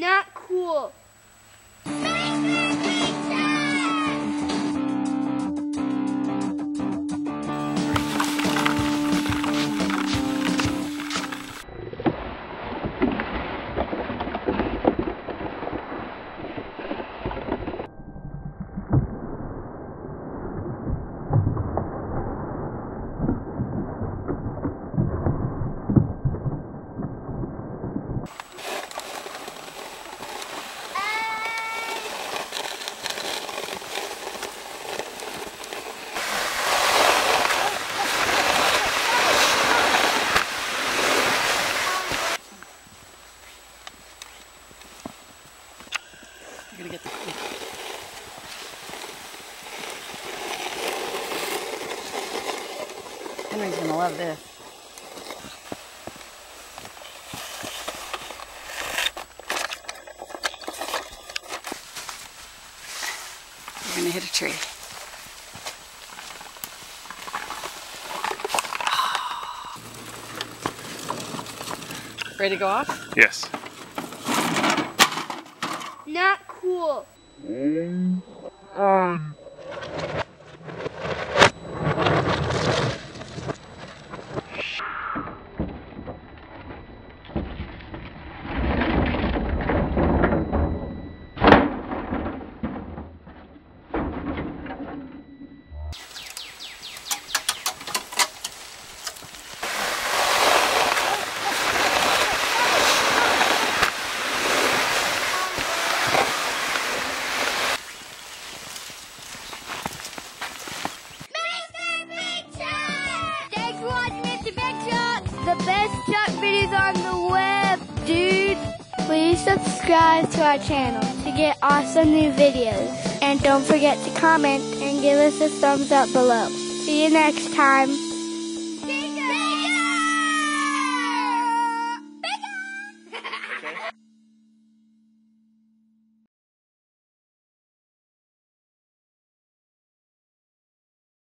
Not cool. You're gonna get the. Henry's gonna love this. You're gonna hit a tree. Ready to go off? Yes. Not cool. Thanks Please subscribe to our channel to get awesome new videos. And don't forget to comment and give us a thumbs up below. See you next time.